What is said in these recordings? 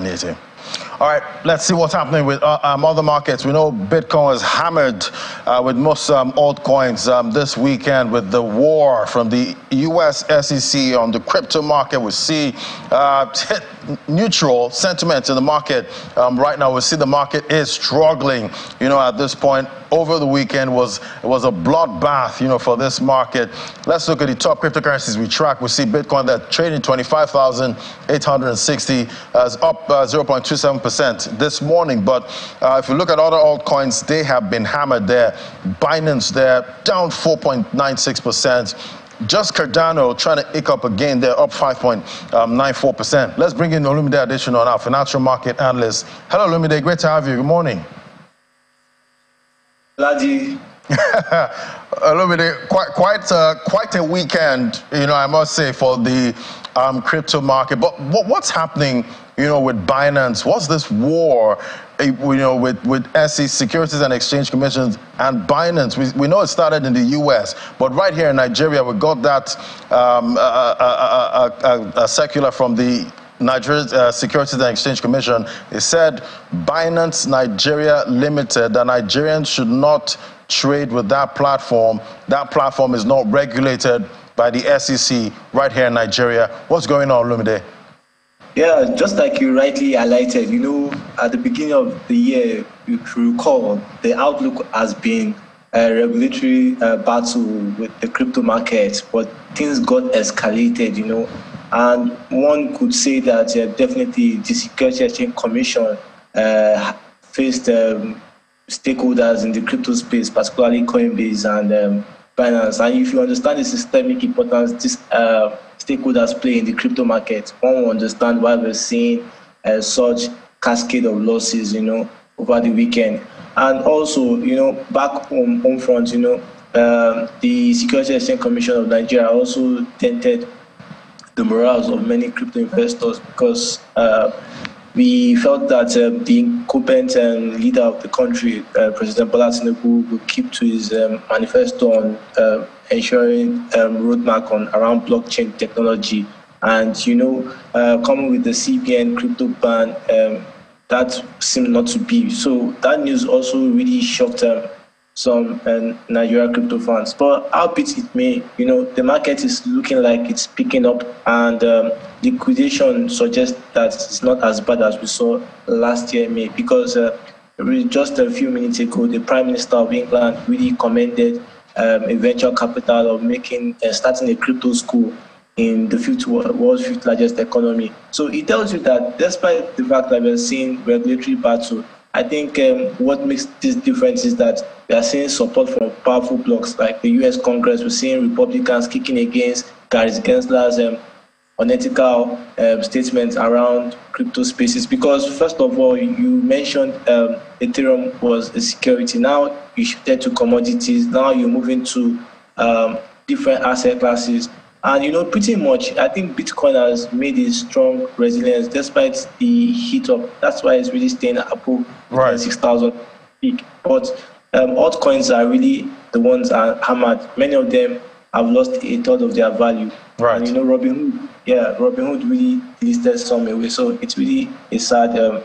没得。All right, let's see what's happening with uh, um, other markets. We know Bitcoin is hammered uh, with most um, altcoins um, this weekend with the war from the US SEC on the crypto market. We see uh, neutral sentiment in the market um, right now. We see the market is struggling, you know, at this point. Over the weekend was it was a bloodbath, you know, for this market. Let's look at the top cryptocurrencies we track. We see Bitcoin that trading 25,860 as up 0.27 percent this morning. But uh, if you look at other altcoins, they have been hammered there. Binance there, down 4.96%. Just Cardano trying to ick up again. They're up 5.94%. Let's bring in Olumide Adesina, our financial market analyst. Hello, Olumide. Great to have you. Good morning. Ladi. Olumide, quite, quite, uh, quite a weekend, you know, I must say, for the um, crypto market. But what, what's happening you know, with Binance? What's this war, eh, you know, with, with SEC, Securities and Exchange Commissions and Binance? We, we know it started in the U.S., but right here in Nigeria, we got that um, a, a, a, a circular from the Nigeria uh, Securities and Exchange Commission. It said Binance Nigeria Limited, that Nigerians should not trade with that platform. That platform is not regulated by the SEC right here in Nigeria. What's going on, Lumide? Yeah, just like you rightly highlighted, you know, at the beginning of the year, you recall, the outlook has been a regulatory uh, battle with the crypto market, but things got escalated, you know. And one could say that uh, definitely the Security Exchange Commission uh, faced um, stakeholders in the crypto space, particularly Coinbase and um, Binance. And if you understand the systemic importance this uh, stakeholders play in the crypto market. One will understand why we're seeing uh, such cascade of losses, you know, over the weekend. And also, you know, back home, home front, you know, um, the Security Exchange Commission of Nigeria also dented the morals of many crypto investors because uh, we felt that uh, the incumbent um, leader of the country, uh, President Bola Tinubu, would keep to his um, manifesto on uh, ensuring um, roadmap on around blockchain technology. And you know, uh, coming with the CBN crypto ban, um, that seemed not to be. So that news also really shocked um, some uh, Nigeria crypto fans. But albeit it may, you know, the market is looking like it's picking up, and um, liquidation suggests that it's not as bad as we saw last year, May, because uh, just a few minutes ago, the Prime Minister of England really commended um, a venture capital of making uh, starting a crypto school in the fifth world's fifth largest economy. So it tells you that despite the fact that we're seeing regulatory battle, I think um, what makes this difference is that we are seeing support from powerful blocs like the U.S. Congress. We're seeing Republicans kicking against Gary Gensler's um, unethical um, statements around crypto spaces because first of all you mentioned um, ethereum was a security. Now you shifted to commodities. Now you're moving to um, different asset classes. And you know pretty much i think bitcoin has made a strong resilience despite the heat up. That's why it's really staying at above right. 6000 peak. But um, altcoins are really the ones that are hammered. Many of them have lost a third of their value right and you know robin Hood, yeah, Robin Hood really listed some away. So it's really a sad um,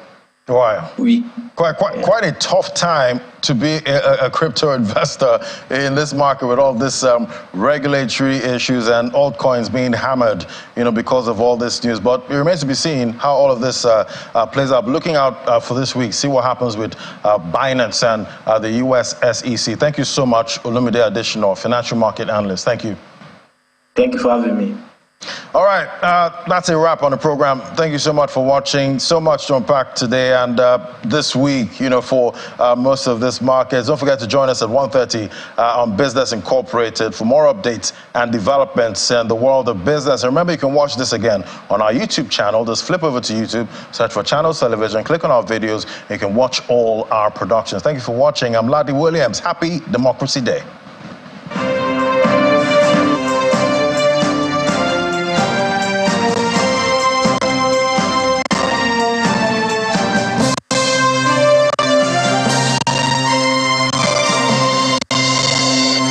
Wow. We, quite, quite, yeah. quite a tough time to be a, a, crypto investor in this market with all this um, regulatory issues and altcoins being hammered, you know, because of all this news. But it remains to be seen how all of this uh, uh, plays out. Looking out uh, for this week, see what happens with uh, Binance and uh, the US SEC. Thank you so much, Olumide Adesina, financial market analyst. Thank you. Thank you for having me. All right, uh, that's a wrap on the program. Thank you so much for watching. So much to unpack today and uh, this week, you know, for uh, most of this market. Don't forget to join us at 1.30 uh, on Business Incorporated for more updates and developments in the world of business. And remember, you can watch this again on our YouTube channel. Just flip over to YouTube, search for Channel Television, click on our videos, and you can watch all our productions. Thank you for watching. I'm Ladi Williams. Happy Democracy Day.